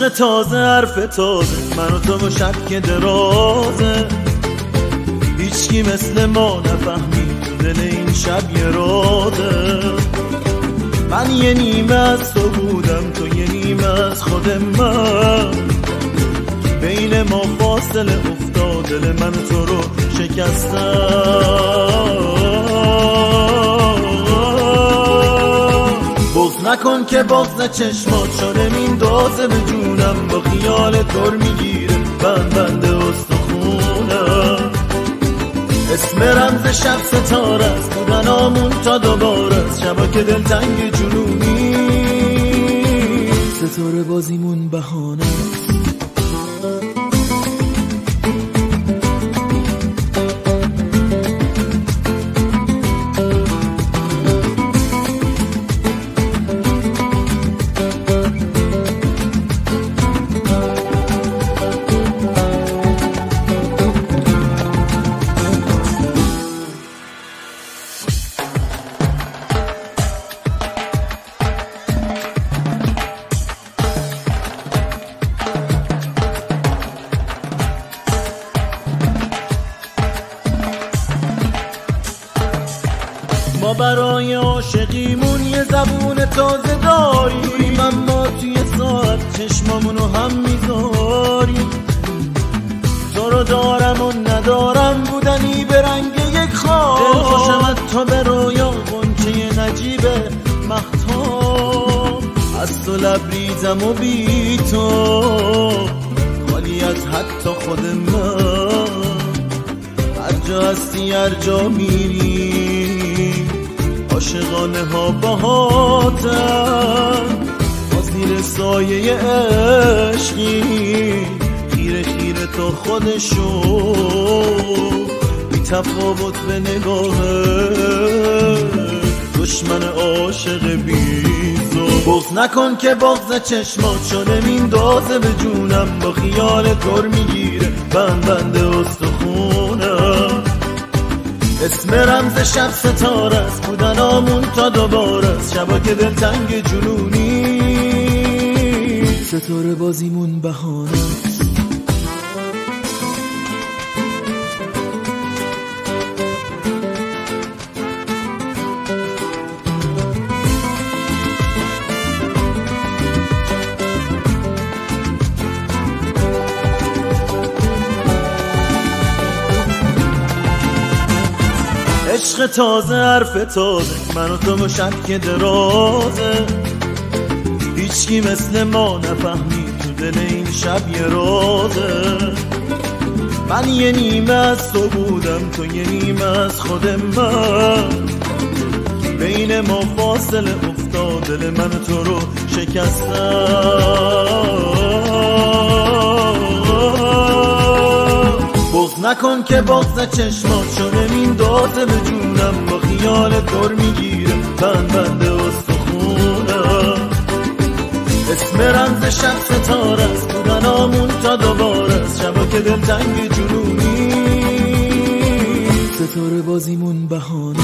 عشق تازه حرف تازه. من و تو و شب که درازه. هیچکی مثل ما نفهمی تو دل این شب یه رازه من یه نیمه از تو بودم تو یه نیمه از خود من. بین ما فاصله افتاد دل من تو رو شکستم. بغز نکن که بغز چشمات شده این به جونم با خیال دور می‌گیره. بند بند استخونم. اسم رمز شب ستاره است. بودن تا دوباره است. شبا که دلتنگ جنونی. ستاره بازیمون بهانه است. ما برای عاشقیمون یه زبون تازه داریم. اما توی ساعت چشمامونو هم می‌ذاریم. تو رو دارم و ندارم بودنی به رنگ یک خواب دل خوشم تو به رویا غنچه نجیب مختاب از تو لبریزم و بی تو خالی از حتی خود من. هر جا هستی هر جا میری. عاشقانه ها باهاتن با زیر سایه عشقی خیره خیره تا خودشو بی تفاوت به نگاه دشمن عاشق بیزو بغز نکن که بغز چشمات شده این دازه به جونم با خیال دور می‌گیره. بند بند استخونم اسم رمز شب ستاره است. بودن آمون تا دوباره است. شبا که دلتنگ جنونی. ستاره بازیمون بهانه. عشق تازه حرف تازه. من و تو و شب که درازه. هیچکی مثل ما نفهمی تو دل این شب یه رازه. من یه نیمه از تو بودم تو یه نیمه از خود من. بین ما فاصله افتاد دل من تو رو شکستم. بغز نکن که بغز چشمات شده به جونم با خیال دور می‌گیره. بند بند استخونم اسم رمز شب ستاره است بودن آمون تا دوباره است. شبا که دلتنگ جنونی. ستاره بازیمون بهانه